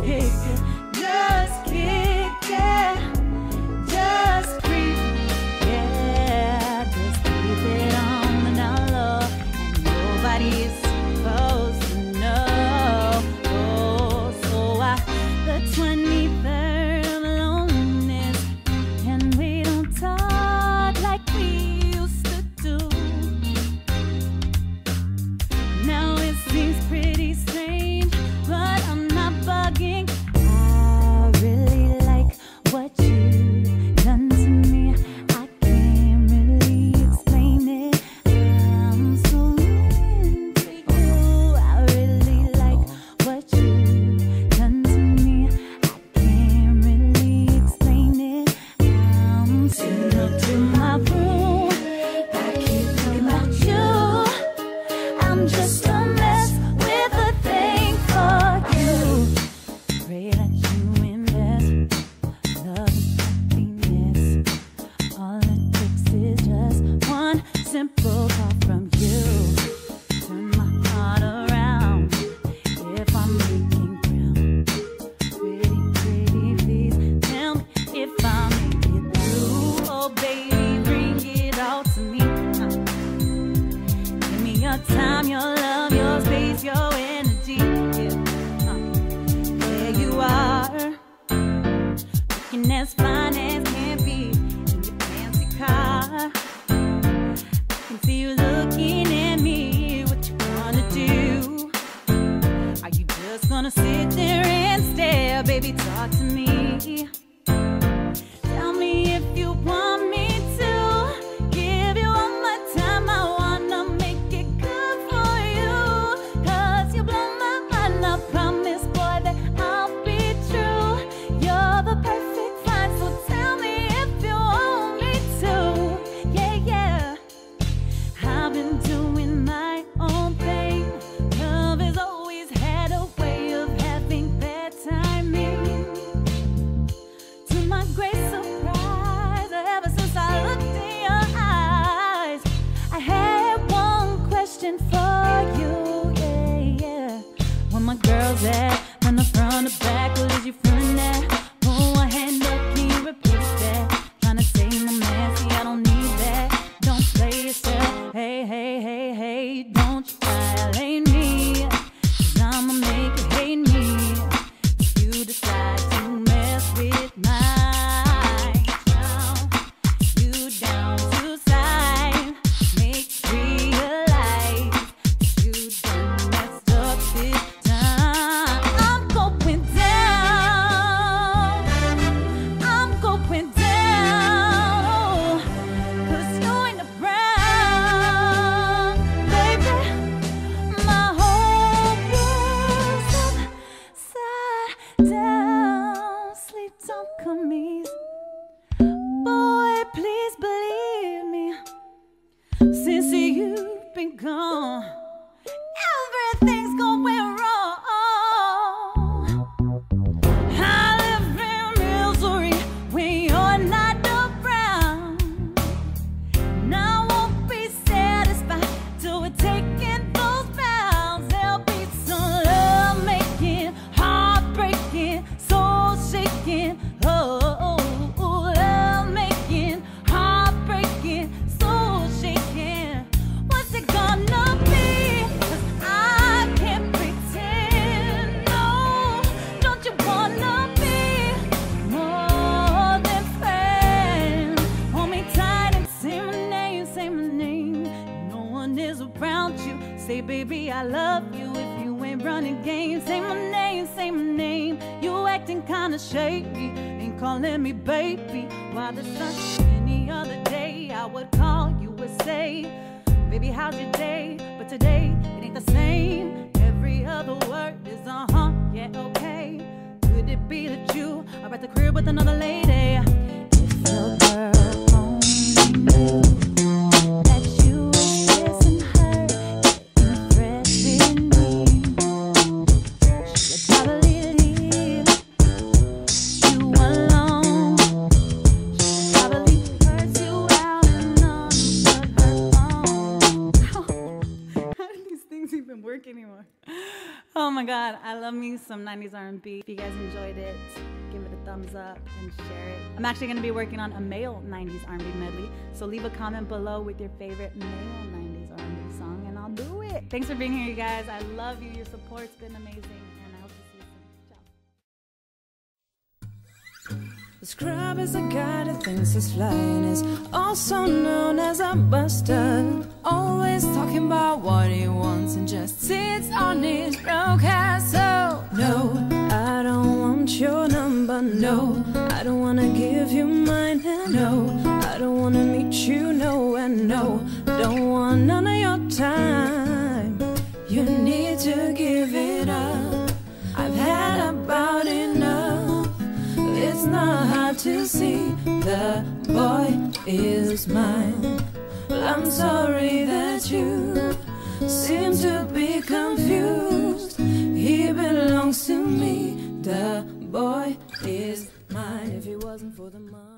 his head. Sing up to my brother. be talk. love when I'm from the back. gone. I love you if you ain't running games. Say my name, say my name. You acting kinda shady, ain't calling me baby. Why the sun? Any other day I would call you and say, Baby, how's your day? But today it ain't the same. Every other word is uh huh, yeah okay. Could it be that you are at the crib with another lady? Work anymore. Oh my God, I love me some 90s R&B. If you guys enjoyed it, give it a thumbs up and share it. I'm actually gonna be working on a male 90s R&B medley, so leave a comment below with your favorite male 90s R&B song and I'll do it. Thanks for being here, you guys. I love you. Your support's been amazing The scrub is a guy that thinks he's flying, is also known as a buster. Always talking about what he wants and just sits on his ass. So, no, I don't want your number, no. I don't wanna give you mine, and no. I don't wanna meet you, no, and no. Don't want none of your time. You need to give it to see the boy is mine. Well, I'm sorry that you seem to be confused. He belongs to me. The boy is mine. If it wasn't for the money.